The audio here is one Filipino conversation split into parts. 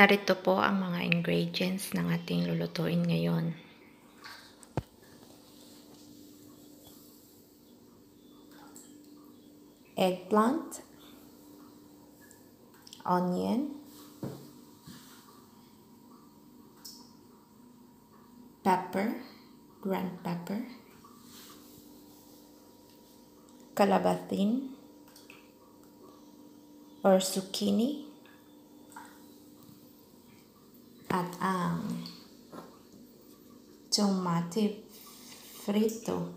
Narito po ang mga ingredients ng ating lulutuin ngayon. Eggplant, onion, calabatin or zucchini, at ang tomate frito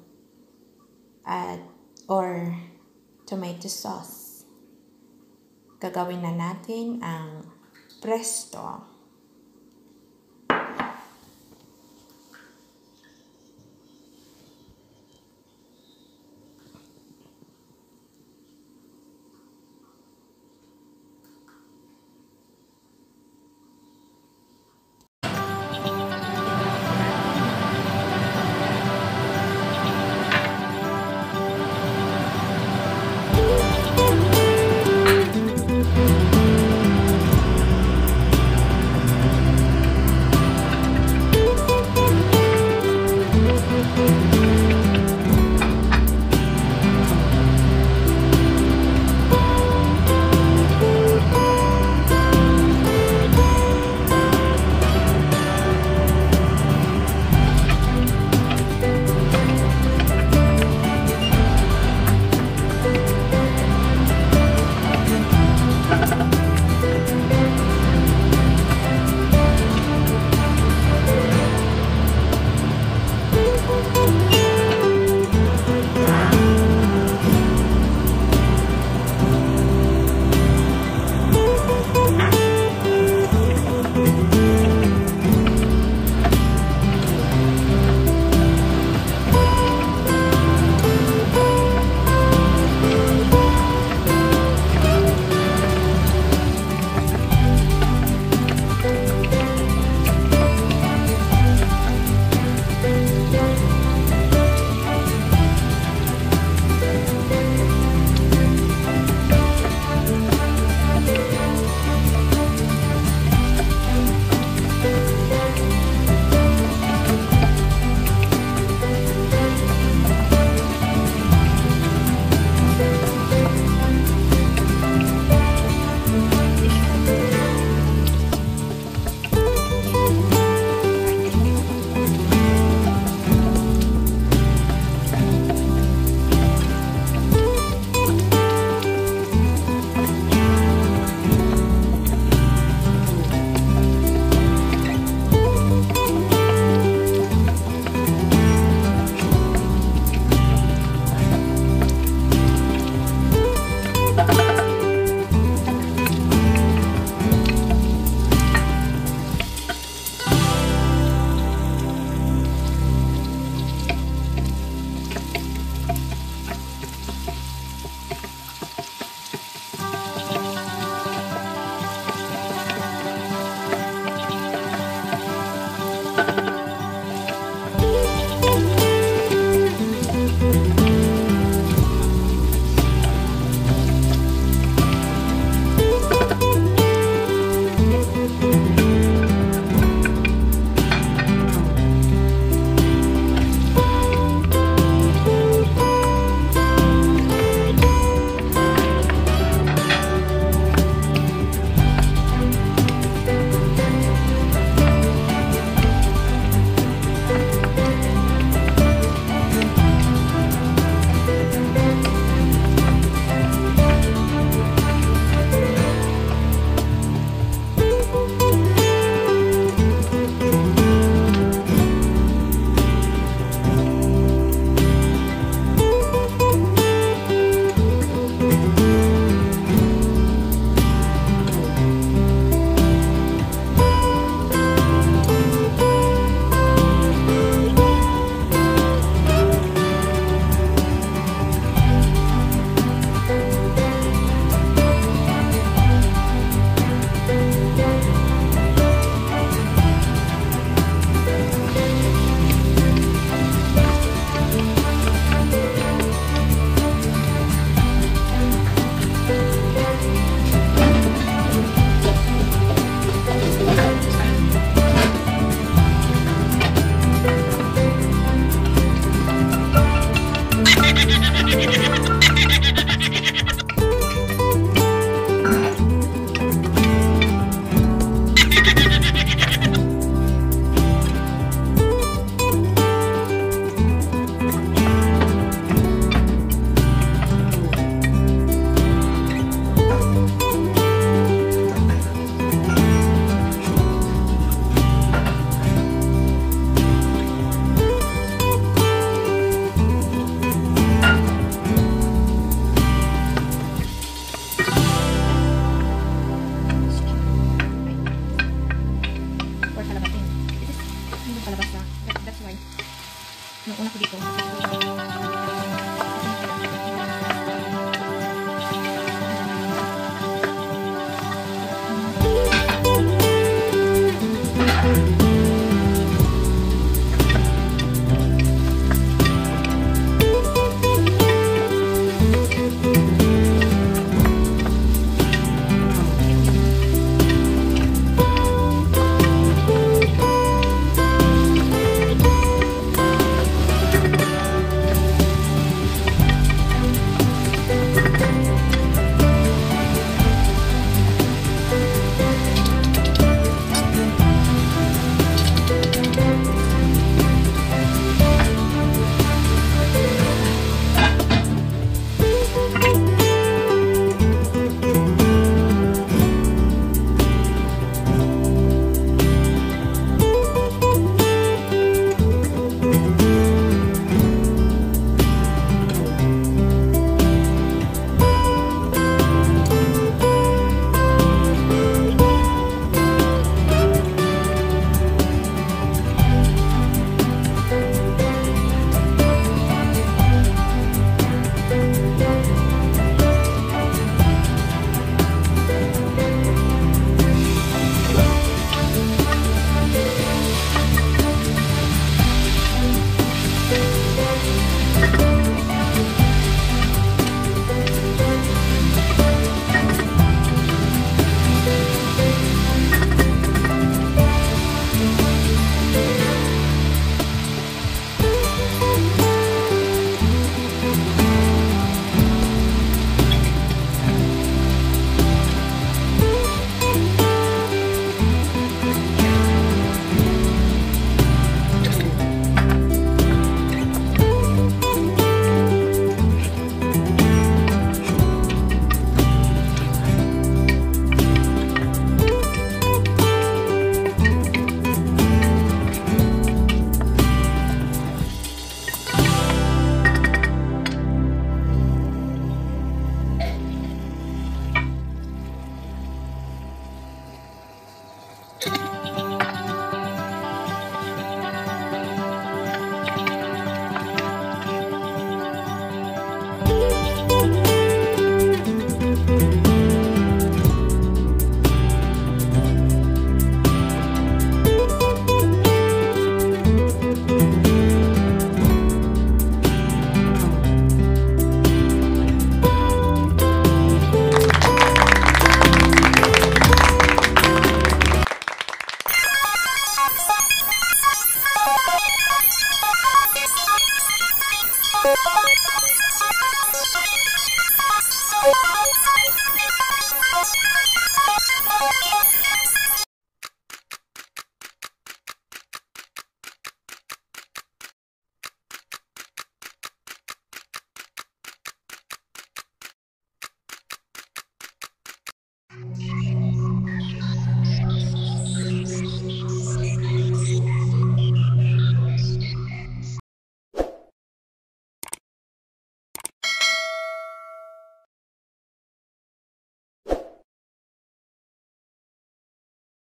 at or tomato sauce. Gagawin na natin ang presto.